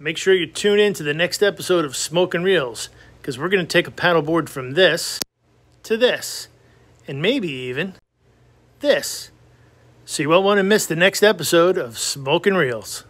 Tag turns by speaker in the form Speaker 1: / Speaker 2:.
Speaker 1: make sure you tune in to the next episode of Smokin Reels because we're going to take a paddleboard from this to this and maybe even this. So you won't want to miss the next episode of Smokin Reels.